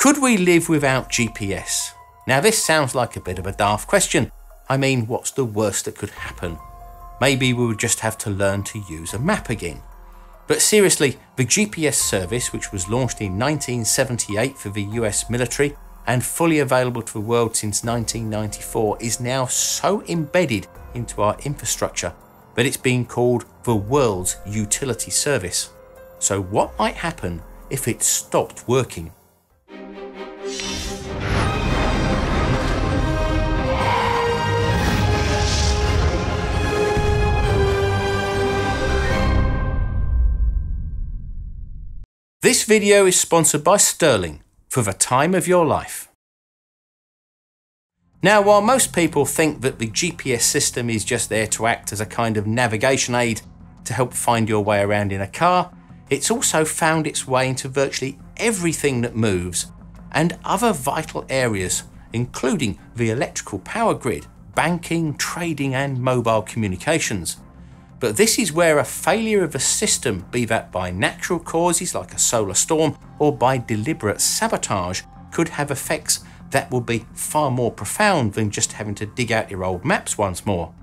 Could we live without GPS? Now, this sounds like a bit of a daft question. I mean, what's the worst that could happen? Maybe we would just have to learn to use a map again. But seriously, the GPS service, which was launched in 1978 for the US military and fully available to the world since 1994, is now so embedded into our infrastructure that it's being called the world's utility service. So, what might happen if it stopped working? Video is sponsored by Stührling for the time of your life. Now, while most people think that the GPS system is just there to act as a kind of navigation aid to help find your way around in a car, it's also found its way into virtually everything that moves and other vital areas, including the electrical power grid, banking, trading, and mobile communications. But this is where a failure of a system, be that by natural causes like a solar storm or by deliberate sabotage, could have effects that will be far more profound than just having to dig out your old maps once more.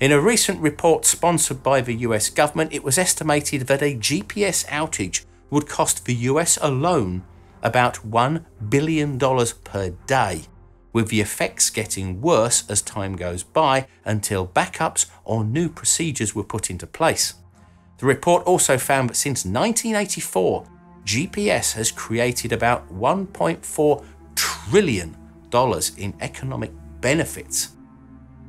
In a recent report sponsored by the US government, it was estimated that a GPS outage would cost the US alone about $1 billion per day with the effects getting worse as time goes by until backups or new procedures were put into place. The report also found that since 1984, GPS has created about $1.4 trillion in economic benefits.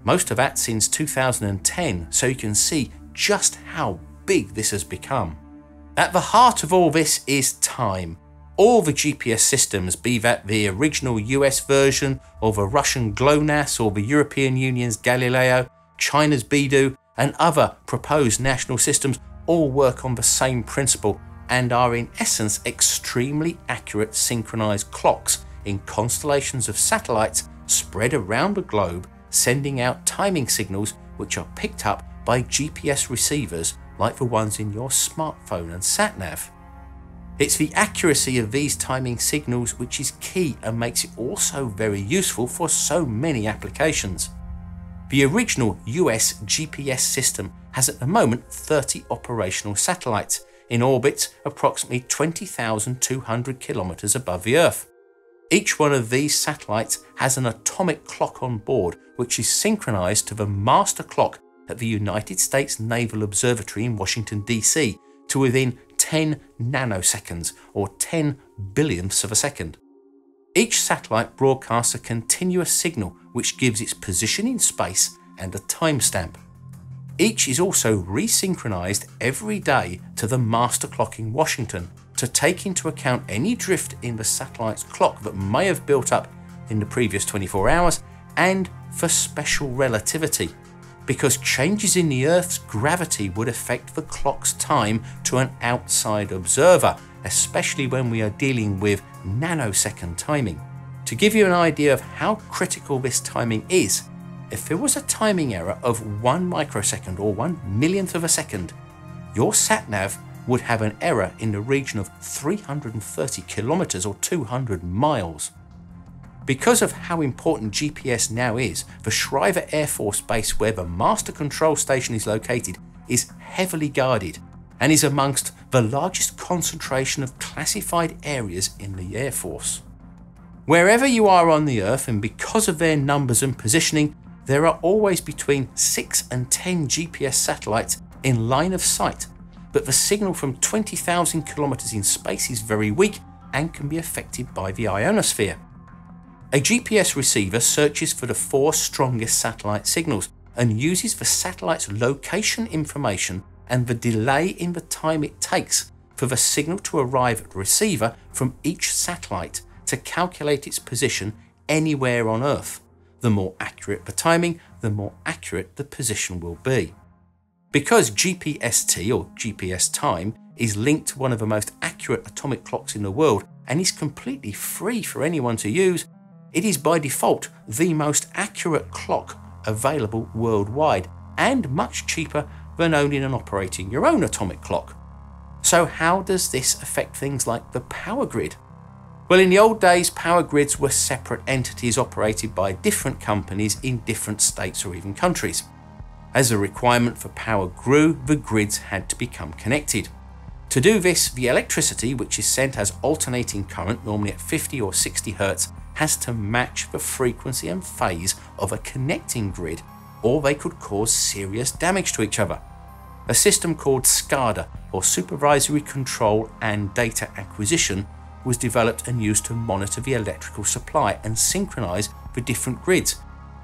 Most of that since 2010, so you can see just how big this has become. At the heart of all this is time all the GPS systems, be that the original US version or the Russian GLONASS or the European Union's Galileo, China's BeiDou, and other proposed national systems, all work on the same principle and are in essence extremely accurate synchronized clocks in constellations of satellites spread around the globe, sending out timing signals which are picked up by GPS receivers like the ones in your smartphone and satnav. It's the accuracy of these timing signals which is key and makes it also very useful for so many applications. The original US GPS system has at the moment 30 operational satellites in orbits approximately 20,200 kilometers above the Earth. Each one of these satellites has an atomic clock on board which is synchronized to the master clock at the United States Naval Observatory in Washington DC to within 10 nanoseconds or 10 billionths of a second. Each satellite broadcasts a continuous signal which gives its position in space and a timestamp. Each is also resynchronized every day to the master clock in Washington to take into account any drift in the satellite's clock that may have built up in the previous 24 hours and for special relativity because changes in the Earth's gravity would affect the clock's time to an outside observer, especially when we are dealing with nanosecond timing. To give you an idea of how critical this timing is, if there was a timing error of one microsecond or one millionth of a second, your satnav would have an error in the region of 330 kilometers or 200 miles. Because of how important GPS now is, the Schriever Air Force Base, where the master control station is located, is heavily guarded and is amongst the largest concentration of classified areas in the Air Force. Wherever you are on the Earth, and because of their numbers and positioning, there are always between 6 and 10 GPS satellites in line of sight, but the signal from 20,000 kilometers in space is very weak and can be affected by the ionosphere. A GPS receiver searches for the four strongest satellite signals and uses the satellite's location information and the delay in the time it takes for the signal to arrive at the receiver from each satellite to calculate its position anywhere on Earth. The more accurate the timing, the more accurate the position will be. Because GPST or GPS time is linked to one of the most accurate atomic clocks in the world and is completely free for anyone to use, it is by default the most accurate clock available worldwide and much cheaper than owning and operating your own atomic clock. So, how does this affect things like the power grid? Well, in the old days, power grids were separate entities operated by different companies in different states or even countries. As the requirement for power grew, the grids had to become connected. To do this, the electricity, which is sent as alternating current, normally at 50 or 60 Hz, has to match the frequency and phase of a connecting grid, or they could cause serious damage to each other. A system called SCADA, or Supervisory Control and Data Acquisition, was developed and used to monitor the electrical supply and synchronize the different grids,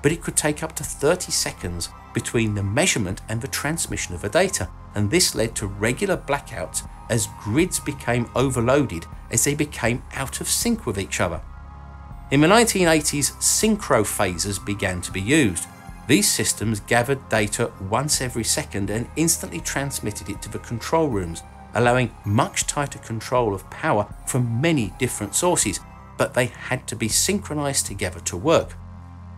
but it could take up to 30 seconds between the measurement and the transmission of the data, and this led to regular blackouts as grids became overloaded as they became out of sync with each other. In the 1980s, synchrophasors began to be used. These systems gathered data once every second and instantly transmitted it to the control rooms, allowing much tighter control of power from many different sources, but they had to be synchronized together to work.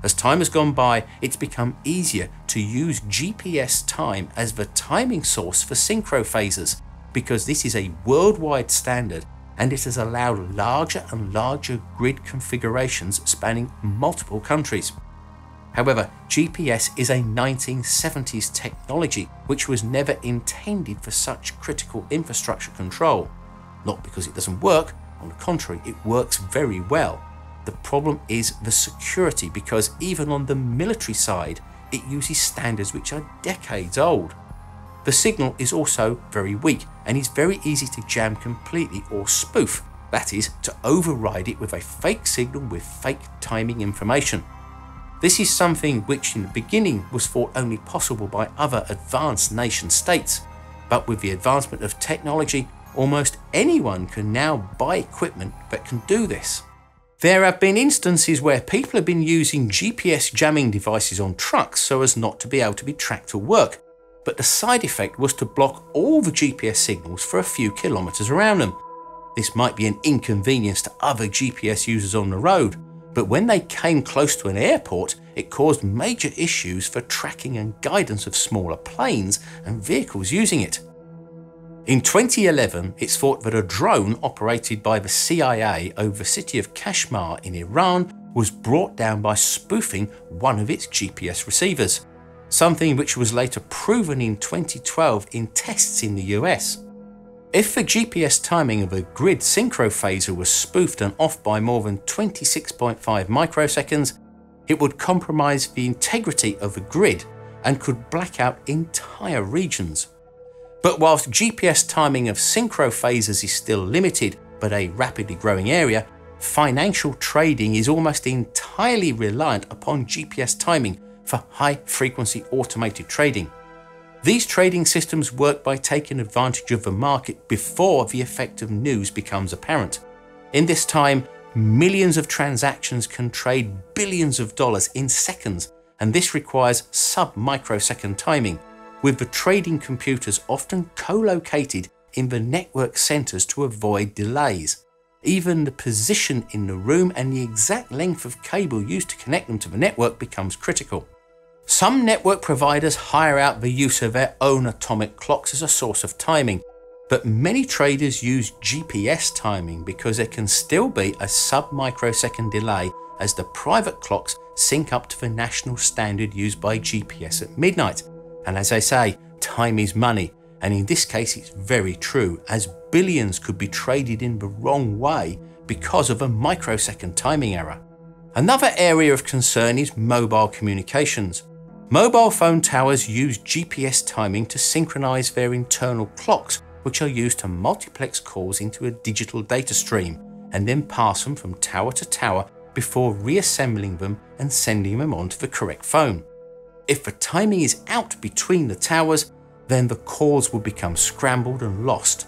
As time has gone by, it's become easier to use GPS time as the timing source for synchrophasors because this is a worldwide standard and it has allowed larger and larger grid configurations spanning multiple countries. However, GPS is a 1970s technology which was never intended for such critical infrastructure control. Not because it doesn't work, on the contrary, it works very well. The problem is the security because even on the military side, it uses standards which are decades old. The signal is also very weak and is very easy to jam completely or spoof, that is, to override it with a fake signal with fake timing information. This is something which in the beginning was thought only possible by other advanced nation states, but with the advancement of technology, almost anyone can now buy equipment that can do this. There have been instances where people have been using GPS jamming devices on trucks so as not to be able to be tracked to work, but the side effect was to block all the GPS signals for a few kilometres around them. This might be an inconvenience to other GPS users on the road, but when they came close to an airport, it caused major issues for tracking and guidance of smaller planes and vehicles using it. In 2011, it's thought that a drone operated by the CIA over the city of Kashmar in Iran was brought down by spoofing one of its GPS receivers something which was later proven in 2012 in tests in the US. If the GPS timing of a grid synchrophasor was spoofed and off by more than 26.5 microseconds, it would compromise the integrity of the grid and could black out entire regions. But whilst GPS timing of synchrophasors is still limited but a rapidly growing area, financial trading is almost entirely reliant upon GPS timing for high frequency automated trading. These trading systems work by taking advantage of the market before the effect of news becomes apparent. In this time, millions of transactions can trade billions of dollars in seconds, and this requires sub microsecond timing, with the trading computers often co located in the network centers to avoid delays. Even the position in the room and the exact length of cable used to connect them to the network becomes critical. Some network providers hire out the use of their own atomic clocks as a source of timing, but many traders use GPS timing because there can still be a sub microsecond delay as the private clocks sync up to the national standard used by GPS at midnight. And as I say, time is money, and in this case it's very true, as billions could be traded in the wrong way because of a microsecond timing error. Another area of concern is mobile communications. Mobile phone towers use GPS timing to synchronize their internal clocks, which are used to multiplex calls into a digital data stream and then pass them from tower to tower before reassembling them and sending them onto the correct phone. If the timing is out between the towers, then the calls will become scrambled and lost.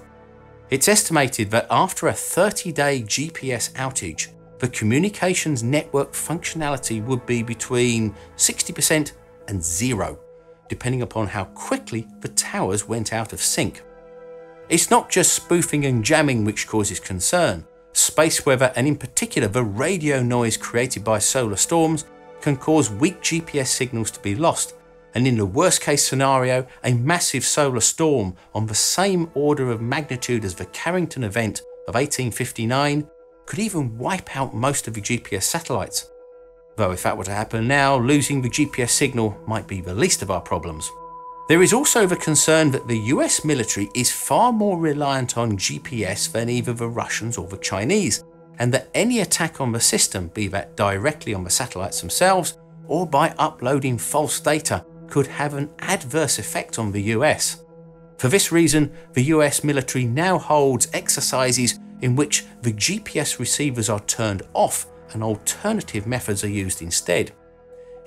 It's estimated that after a 30 day GPS outage, the communications network functionality would be between 60% and zero, depending upon how quickly the towers went out of sync. It's not just spoofing and jamming which causes concern. Space weather, and in particular the radio noise created by solar storms, can cause weak GPS signals to be lost, and in the worst case scenario, a massive solar storm on the same order of magnitude as the Carrington event of 1859 could even wipe out most of the GPS satellites. Though if that were to happen now, losing the GPS signal might be the least of our problems. There is also the concern that the US military is far more reliant on GPS than either the Russians or the Chinese, and that any attack on the system, be that directly on the satellites themselves or by uploading false data, could have an adverse effect on the US. For this reason, the US military now holds exercises in which the GPS receivers are turned off and alternative methods are used instead.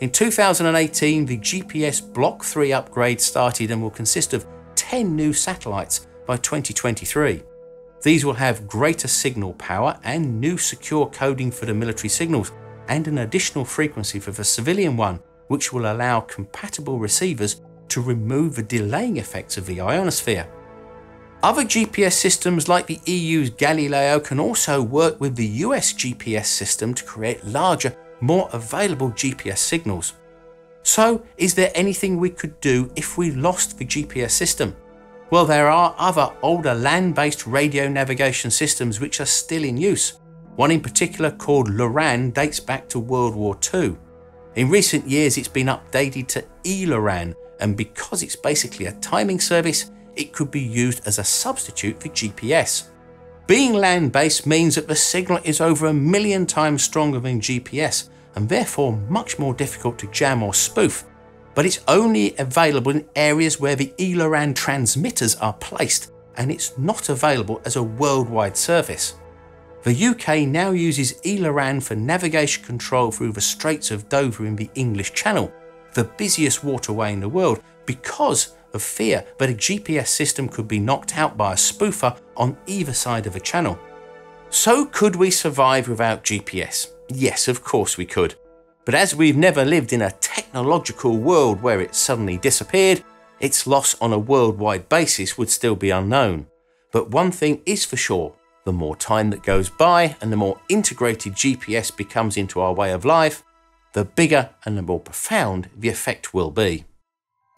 In 2018, the GPS Block 3 upgrade started and will consist of 10 new satellites by 2023. These will have greater signal power and new secure coding for the military signals, and an additional frequency for the civilian one, which will allow compatible receivers to remove the delaying effects of the ionosphere. Other GPS systems like the EU's Galileo can also work with the US GPS system to create larger, more available GPS signals. So, is there anything we could do if we lost the GPS system? Well, there are other older land based radio navigation systems which are still in use. One in particular, called Loran, dates back to World War II. In recent years, it's been updated to eLORAN, and because it's basically a timing service, it could be used as a substitute for GPS. Being land based means that the signal is over a million times stronger than GPS and therefore much more difficult to jam or spoof but it's only available in areas where the eLORAN transmitters are placed and it's not available as a worldwide service. The UK now uses eLORAN for navigation control through the Straits of Dover in the English Channel, the busiest waterway in the world, because of fear that a GPS system could be knocked out by a spoofer on either side of a channel. So, could we survive without GPS? Yes, of course we could. But as we've never lived in a technological world where it suddenly disappeared, its loss on a worldwide basis would still be unknown. But one thing is for sure the more time that goes by and the more integrated GPS becomes into our way of life, the bigger and the more profound the effect will be.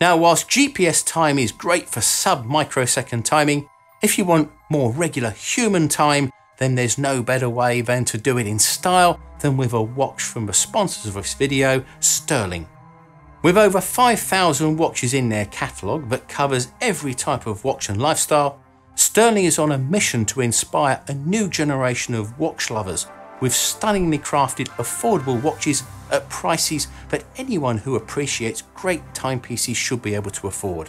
Now, whilst GPS time is great for sub microsecond timing, if you want more regular human time, then there's no better way than to do it in style than with a watch from the sponsors of this video, Stührling. With over 5,000 watches in their catalogue that covers every type of watch and lifestyle, Stührling is on a mission to inspire a new generation of watch lovers with stunningly crafted, affordable watches at prices that anyone who appreciates great timepieces should be able to afford.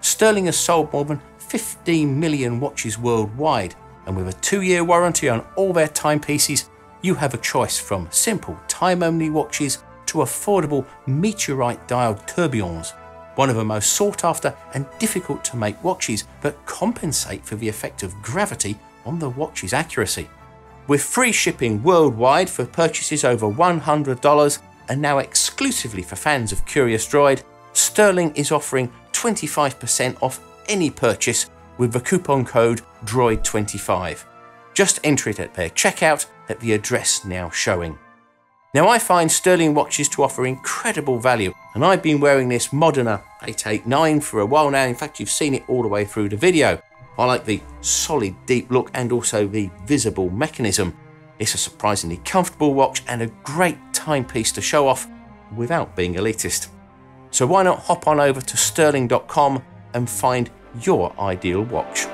Stührling has sold more than 15 million watches worldwide and with a two year warranty on all their timepieces, you have a choice from simple time only watches to affordable meteorite dialed tourbillons, one of the most sought after and difficult to make watches that compensate for the effect of gravity on the watch's accuracy. With free shipping worldwide for purchases over $100 and now exclusively for fans of Curious Droid, Stührling is offering 25% off any purchase with the coupon code DROID25. Just enter it at their checkout at the address now showing. Now I find Stührling watches to offer incredible value and I've been wearing this Modena 889 for a while now, in fact you've seen it all the way through the video. I like the solid deep look and also the visible mechanism. It's a surprisingly comfortable watch and a great timepiece to show off without being elitist. So why not hop on over to stuhrling.com and find your ideal watch.